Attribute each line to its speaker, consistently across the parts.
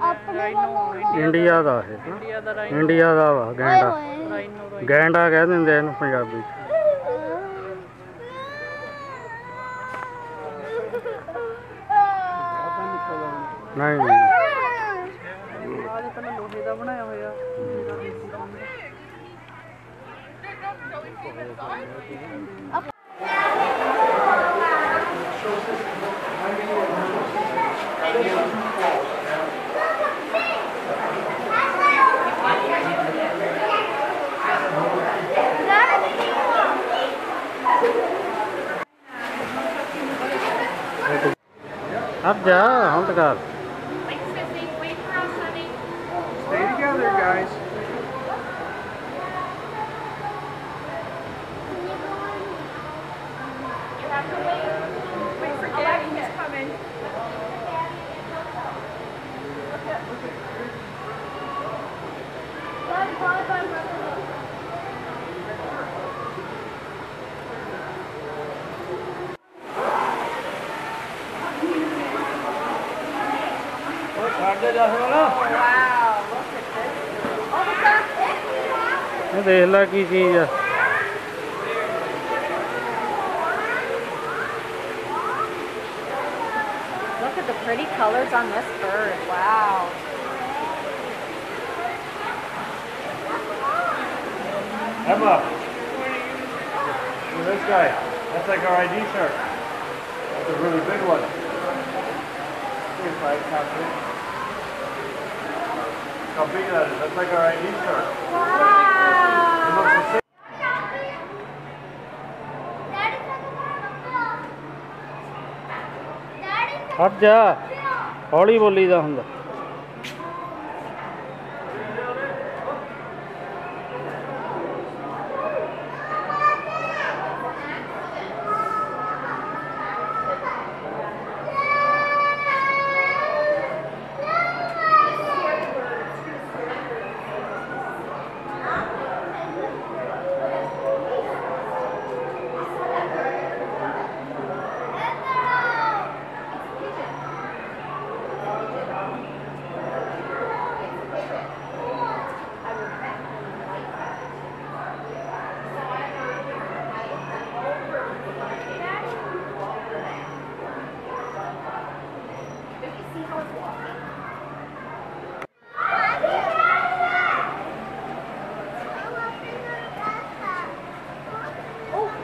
Speaker 1: ਆਪਣੇ ਵੱਲੋਂ
Speaker 2: ਇੰਡੀਆ ਦਾ ਇਹ ਤਾਂ
Speaker 3: ਇੰਡੀਆ ਦਾ ਰਾਈਨੋ
Speaker 2: ਇੰਡੀਆ ਦਾ ਵਾ
Speaker 1: ਓਏ
Speaker 2: ਗੈਂਡਾ
Speaker 1: ਹੋਏ
Speaker 3: ਰਾਈਨੋ ਦਾ
Speaker 2: ਗੈਂਡਾ ਕਹਿ ਦਿੰਦੇ ਇਹਨੂੰ ਪੰਜਾਬੀ ਚ ਨਹੀਂ ਨਹੀਂ
Speaker 3: ਆਹ ਤਾਂ ਪਹਿਲਾਂ ਲੋਹੇ ਦਾ ਬਣਾਇਆ ਹੋਇਆ Up there, hold the
Speaker 2: girl. Wait for us, honey.
Speaker 4: Stay together, guys. You have to wait.
Speaker 2: ਇਹ ਦੇਖ ਲੈ ਕੀ ਚੀਜ਼ ਆ
Speaker 5: Look at the pretty colors on this bird. Wow.
Speaker 4: Emma. Look at this guy. That's like our ID shirt. That's a really big one. Here's my copy. How big that is. That's like our ID shirt. It looks the same.
Speaker 2: ਹਟ ਜਾ ਹੌਲੀ ਬੋਲੀ ਦਾ ਹੁੰਦਾ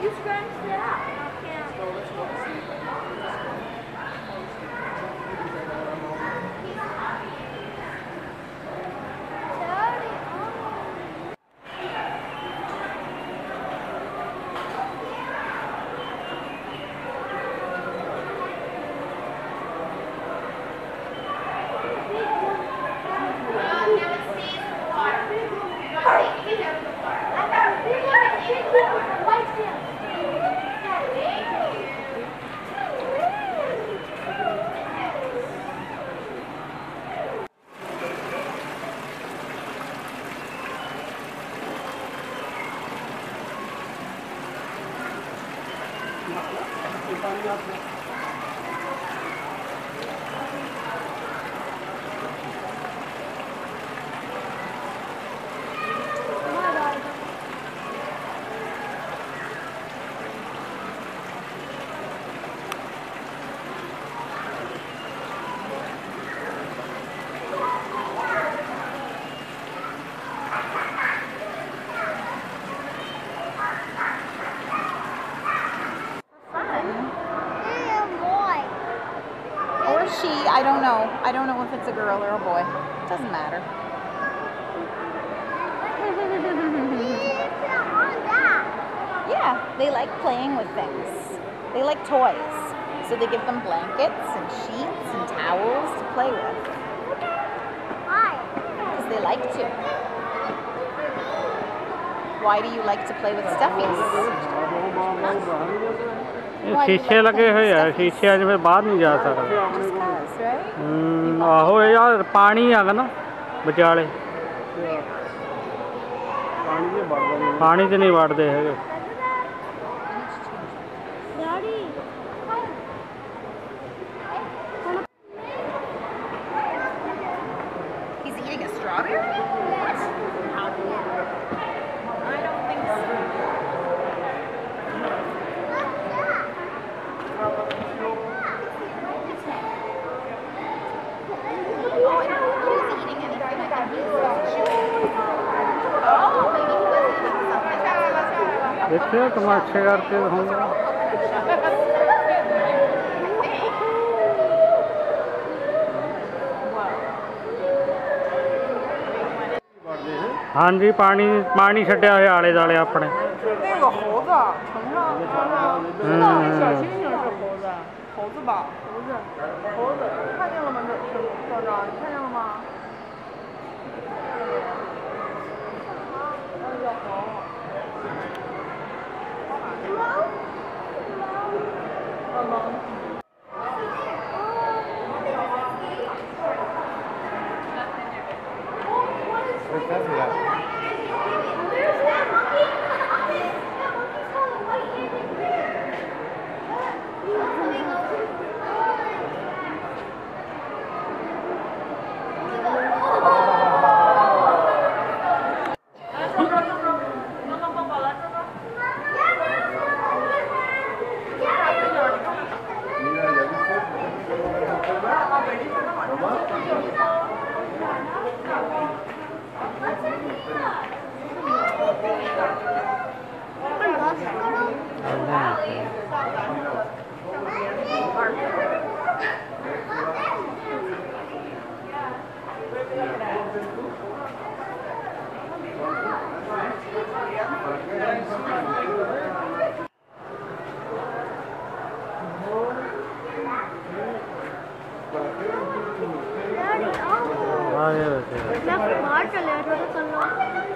Speaker 1: you scratched it out. Yeah.
Speaker 5: Fun.
Speaker 1: Yeah, boy.
Speaker 5: Or she, I don't know. I don't know if it's a girl or a boy. It Doesn't matter. Yeah, they like playing with things. They like toys. So they give them blankets and sheets and towels to play with.
Speaker 1: Hi.
Speaker 5: Because they like to. Why do you like to play with stuffies?
Speaker 2: ਇਹ ਸ਼ੀਸ਼ੇ ਲੱਗੇ ਹੋਏ ਆ ਸ਼ੀਸ਼ਿਆਂ 'ਚ ਫਿਰ ਬਾਹਰ ਨਹੀਂ ਜਾ ਸਕਦਾ
Speaker 5: Just cause, right?
Speaker 2: ਹਮ, ਆਹੋ ਇਹ ਯਾਰ ਪਾਣੀ ਹੈਗਾ ਨਾ ਵਿਚਾਲੇ
Speaker 4: ਪਾਣੀ ਦੇ ਵੜਦਾ ਨਹੀਂ
Speaker 2: ਪਾਣੀ 'ਚ ਨਹੀਂ ਵੜਦੇ ਹੈਗੇ देखिए तुम अच्छे करते होंगे। हाँ जी पानी पानी छड़िया
Speaker 3: हुआ आले दुआले अपने। हम्म। Alone? Alone. Alone.
Speaker 2: Dad, what
Speaker 3: if I'm not?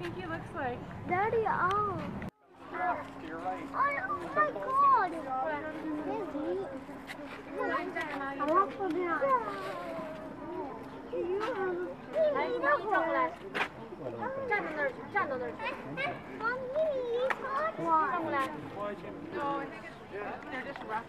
Speaker 3: think he looks like?
Speaker 2: Daddy, oh.
Speaker 6: You're right.
Speaker 2: Oh, oh my god! Busy. I want to be on. You have a chocolate. 站到那儿去，站到那儿去。Mommy, chocolate.
Speaker 3: No, I think it's they're just rough.